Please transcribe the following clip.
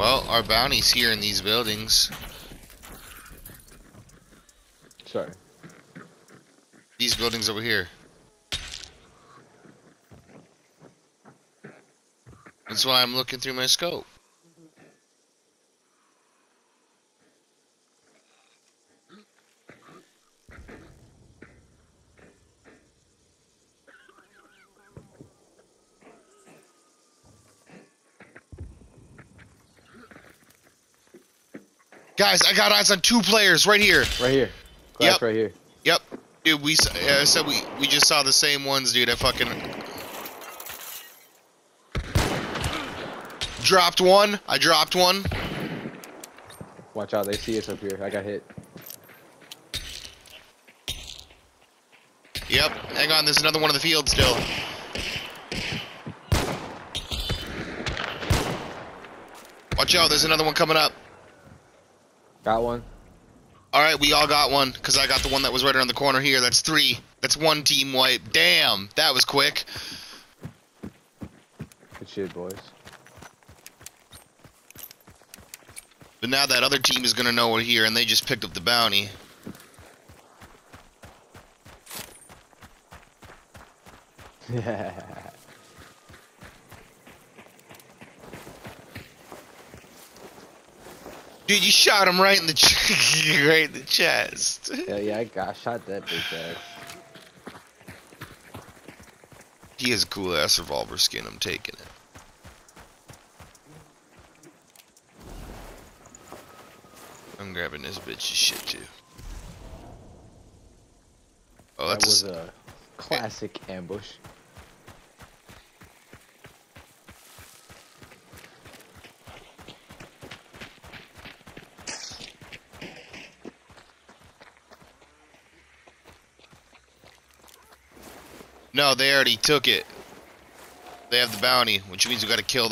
Well, our bounty's here in these buildings. Sorry. These buildings over here. That's why I'm looking through my scope. Guys, I got eyes on two players right here. Right here. Glass Yep. right here. Yep. Dude, we uh, said we we just saw the same ones, dude. I fucking dropped one. I dropped one. Watch out, they see us up here. I got hit. Yep. Hang on, there's another one in the field still. Watch out, there's another one coming up. Got one. All right, we all got one because I got the one that was right around the corner here. That's three. That's one team wipe. Damn, that was quick. Good shit, boys. But now that other team is gonna know we're here, and they just picked up the bounty. Dude, you shot him right in the ch- right in the chest. yeah, yeah, I got shot that bitch ass. He has a cool ass revolver skin. I'm taking it. I'm grabbing this bitch's shit too. Oh, That that's was a classic ambush. No. They already took it. They have the bounty, which means we got to kill